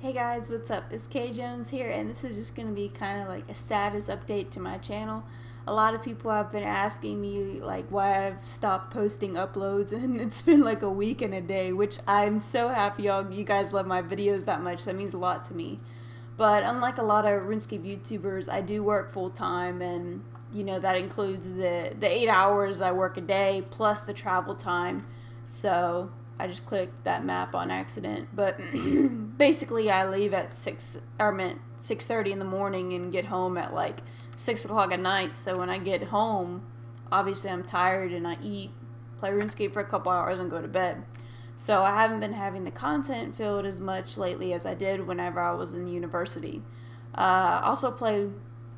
Hey guys, what's up? It's Kay Jones here, and this is just going to be kind of like a status update to my channel. A lot of people have been asking me like why I've stopped posting uploads, and it's been like a week and a day, which I'm so happy y'all you guys love my videos that much. That means a lot to me. But unlike a lot of RuneScape YouTubers, I do work full time, and you know that includes the the eight hours I work a day plus the travel time. So I just clicked that map on accident. But basically, I leave at six or meant six thirty in the morning and get home at like six o'clock at night. So when I get home, obviously I'm tired and I eat, play RuneScape for a couple hours, and go to bed. So I haven't been having the content filled as much lately as I did whenever I was in university. Uh, also play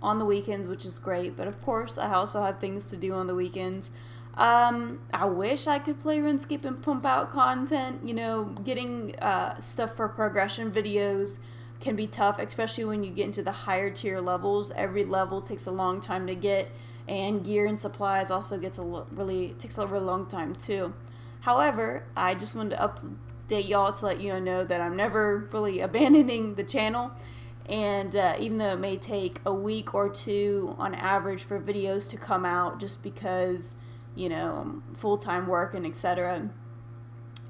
on the weekends, which is great. But of course, I also have things to do on the weekends. Um, I wish I could play RuneScape and pump out content. You know, getting uh, stuff for progression videos can be tough, especially when you get into the higher tier levels. Every level takes a long time to get, and gear and supplies also gets a really takes a really long time too. However, I just wanted to update y'all to let you know that I'm never really abandoning the channel. And uh, even though it may take a week or two on average for videos to come out, just because you know, full time work and etc.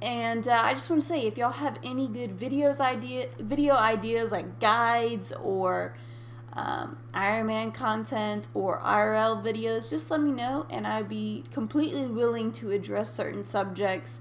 And uh, I just want to say, if y'all have any good videos idea, video ideas like guides or um, Iron Man content or IRL videos, just let me know, and I'd be completely willing to address certain subjects.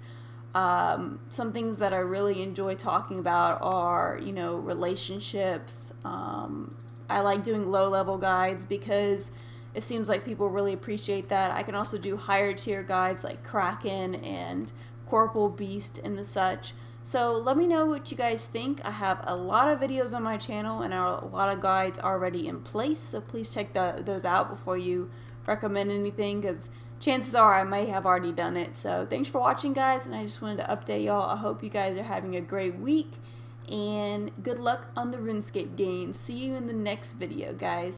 Um, some things that I really enjoy talking about are, you know, relationships. Um, I like doing low level guides because it seems like people really appreciate that. I can also do higher tier guides like Kraken and Corporeal Beast and the such. So let me know what you guys think. I have a lot of videos on my channel and a lot of guides already in place. So please check the, those out before you recommend anything because chances are I may have already done it. So thanks for watching guys and I just wanted to update y'all. I hope you guys are having a great week and good luck on the RuneScape game. See you in the next video guys.